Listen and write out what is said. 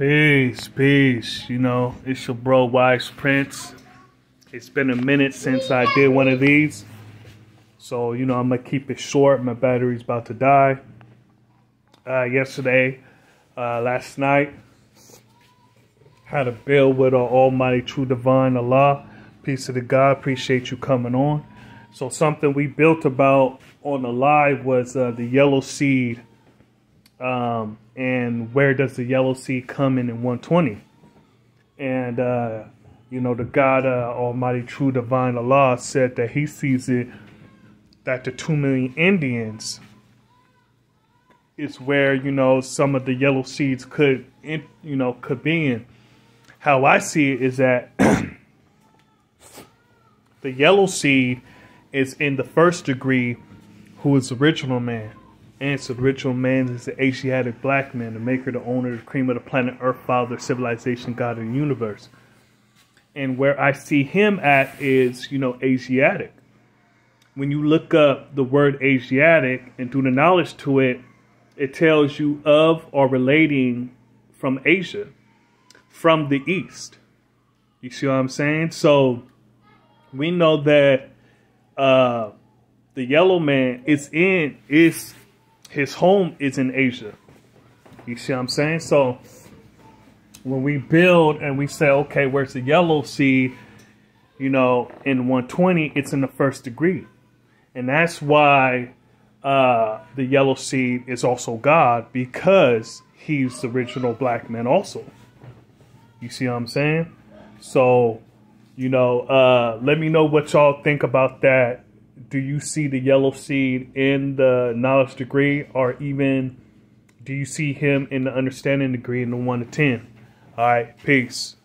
Peace, peace. You know, it's your bro Wise Prince. It's been a minute since I did one of these. So, you know, I'm gonna keep it short. My battery's about to die. Uh, yesterday, uh, last night, had a build with our Almighty True Divine Allah. Peace to the God. Appreciate you coming on. So something we built about on the live was uh, the yellow seed um, and where does the yellow seed come in in 120? And, uh, you know, the God uh, Almighty True Divine Allah said that he sees it that the 2 million Indians is where, you know, some of the yellow seeds could, you know, could be in. How I see it is that the yellow seed is in the first degree who is the original man answered ritual man is the Asiatic black man, the maker, the owner, the cream of the planet, earth, father, civilization, God of the universe. And where I see him at is, you know, Asiatic. When you look up the word Asiatic and do the knowledge to it, it tells you of or relating from Asia, from the East. You see what I'm saying? So we know that uh, the yellow man is in is his home is in Asia. You see what I'm saying? So when we build and we say, okay, where's the yellow seed? You know, in 120, it's in the first degree. And that's why uh, the yellow seed is also God because he's the original black man also. You see what I'm saying? So, you know, uh, let me know what y'all think about that do you see the yellow seed in the knowledge degree or even do you see him in the understanding degree in the 1 to 10 all right peace